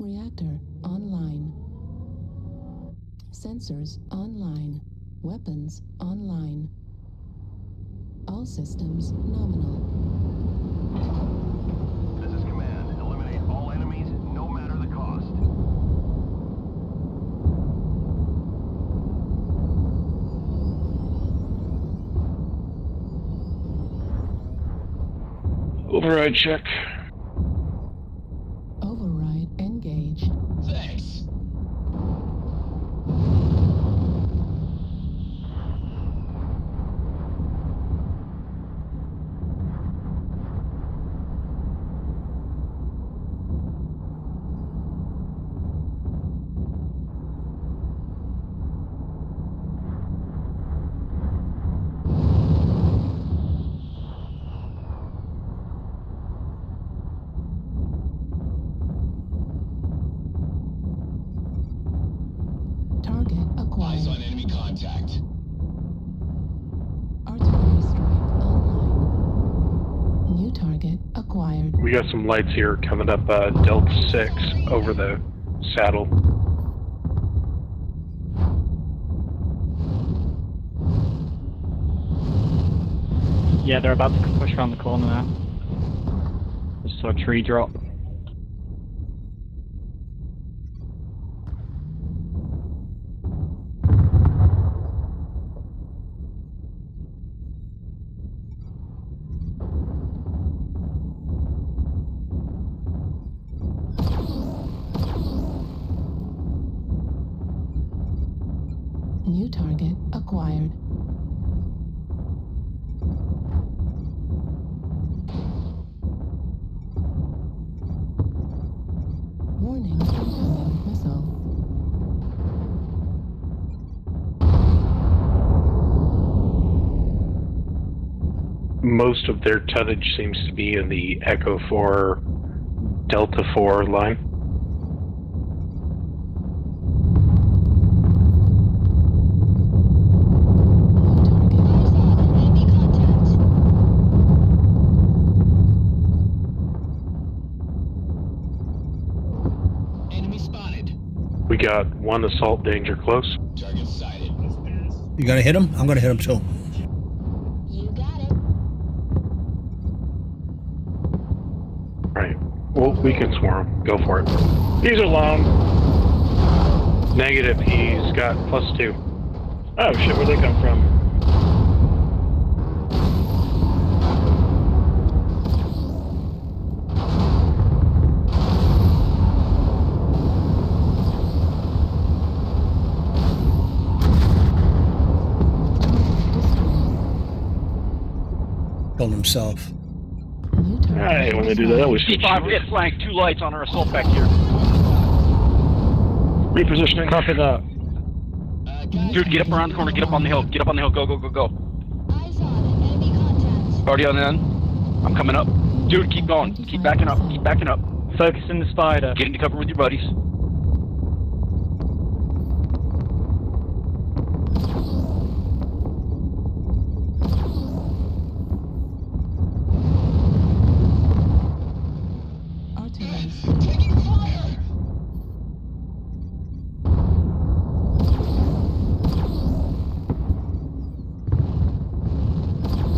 Reactor online. Sensors online. Weapons online. All systems nominal. This is command. Eliminate all enemies, no matter the cost. Override check. Target acquired. Eyes on enemy contact. Artillery strike online. New target acquired. We got some lights here coming up uh, Delta 6 over the saddle. Yeah, they're about to push around the corner now. Just saw a tree drop. New target acquired. Warning missile. Most of their tonnage seems to be in the Echo 4, Delta 4 line. Enemy spotted. We got one assault danger close. Target sighted. You gonna hit him? I'm gonna hit him too. You got it. Right. Well, we can swarm. Go for it. He's alone. Negative. He's got plus two. Oh shit! Where'd they come from? Killed himself. New target. I hate when they do that. That was C5, we're getting flanked. Two lights on our assault back here. repositioning. Copy that. Dude, get up around the corner. Get up on the hill. Get up on the hill. Go, go, go, go. Eyes on enemy contact. Party on end. I'm coming up. Dude, keep going. Keep backing up. Keep backing up. Focusing the spider. Get into cover with your buddies. Artillery strike. taking.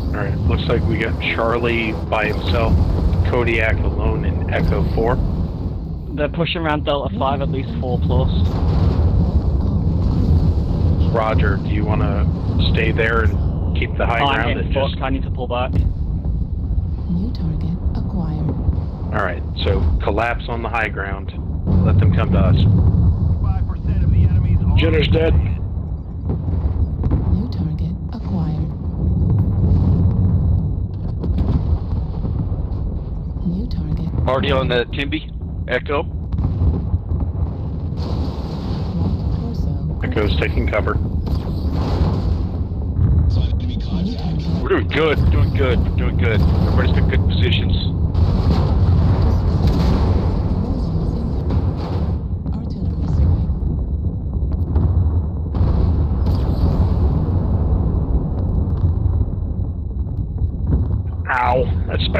All right. Looks like we got Charlie by himself, Kodiak alone in Echo 4. They're pushing around Delta 5 at least 4 plus. Roger. Do you want to stay there and keep the high I'm ground hitting and just? I need to pull back. New target acquired. All right. So collapse on the high ground. Let them come to us. 5% of the enemies Jenner's dead. New target acquired. New target. Party on the Timby. Echo. Locked torso. Echo's taking cover. Eyes on enemy New contact. target. We're doing good. We're doing good. We're doing good. Everybody's in got good positions.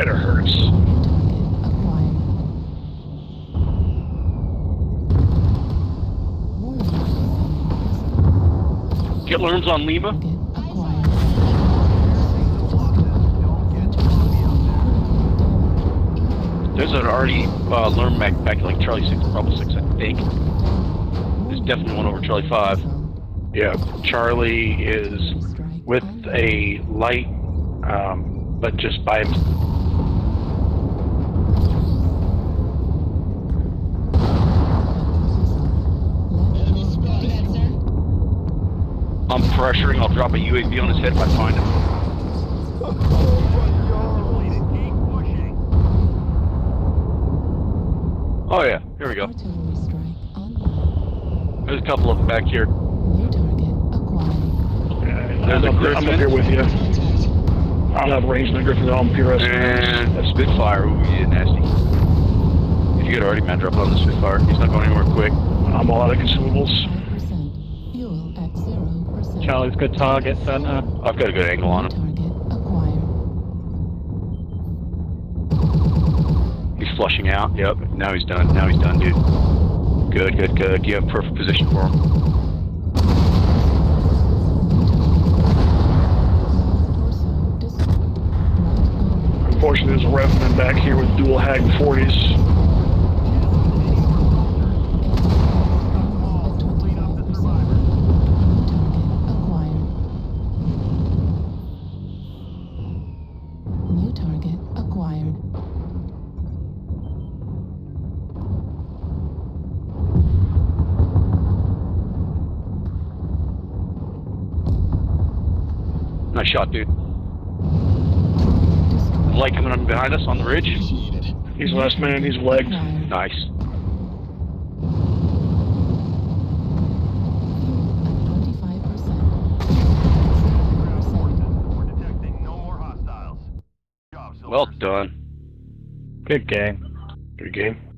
better hurts. Get learns on Lima. There's an already uh, learn back back like Charlie Six, Bravo Six, I think. There's definitely one over Charlie Five. Yeah, Charlie is with a light, um, but just by himself I'm pressuring. I'll drop a UAV on his head if I find him. Completed. Keep pushing. Oh yeah, here we go. Artillery strike online. There's a couple of them back here. New target acquired. There's I'm, a Griffin. I'm up here with you. I don't have range in the Griffin at all. I'm PRS. And a Spitfire. Ooh, yeah, nasty. If you could already man drop on the Spitfire, he's not going anywhere quick. I'm all out of consumables. 5%. Fuel at 0%. Charlie's good target center. I've got a good angle on him. target acquired. He's flushing out. Yep. Now he's done. Now he's done, dude. Good, good, good. You have perfect position for him. Torso dis- right guard. Unfortunately, there's a revenant back here with dual Hag 40s. Nice shot, dude. Destroyed. Light coming up behind us on the ridge. Initiated. He's last man. He's legged. Nice. Fuel at 25%. Ground 0%. forces. We're detecting no more hostiles. Job, Silver. Well done. Good game. Good game.